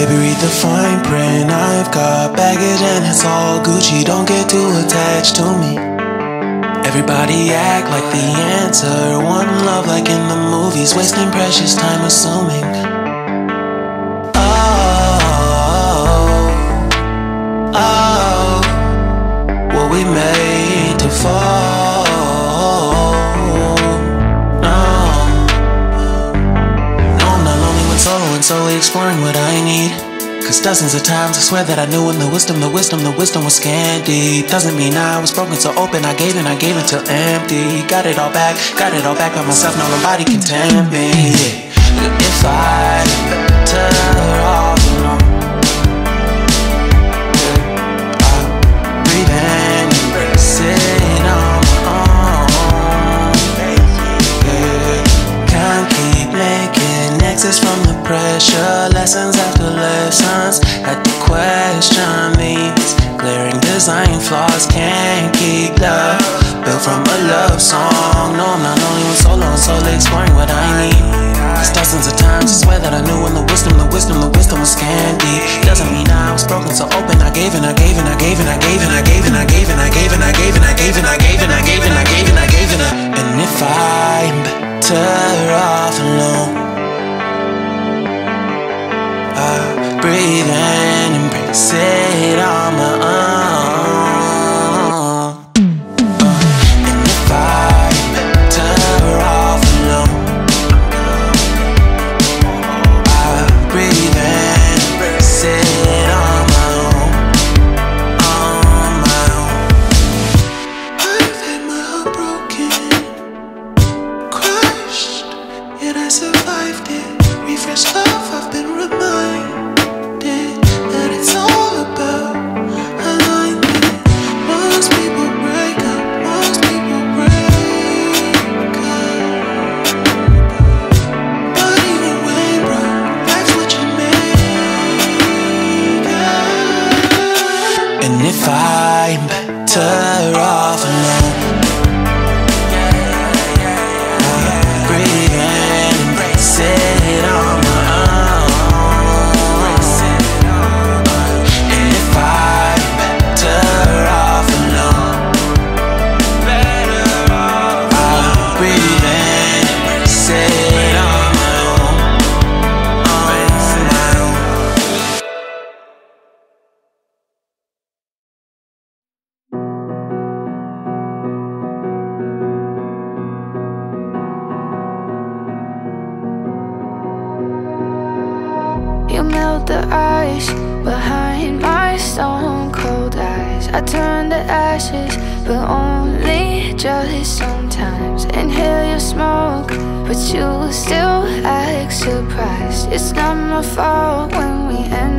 Baby, read the fine print. I've got baggage and it's all Gucci. Don't get too attached to me. Everybody act like the answer. One love, like in the movies, wasting precious time assuming. Exploring what I need. Cause dozens of times I swear that I knew when the wisdom, the wisdom, the wisdom was scanty. Doesn't mean I was broken, so open. I gave and I gave until empty. Got it all back, got it all back by myself. Now nobody can tempt me. If I flaws. Can't keep love built from a love song. No, I'm not only one solo and solely exploring what I need. Cause dozens of times I swear that I knew when the wisdom, the wisdom, the wisdom was candy. Doesn't mean I was broken, so open. I gave and I gave and I gave and I gave and I gave and I gave and I gave and I gave and I gave and I gave and I gave and I gave and I gave and I and if I'm better off alone, I breathe in, embrace it on my own. Survived it. Refresh love, I've been reminded that it's all about alignment. Most people break up, most people break up. But even when broke, life's what you make it. And if I'm better off alone, the ice behind my stone cold eyes. I turn to ashes, but only just sometimes. Inhale your smoke, but you still act surprised. It's not my fault when we end.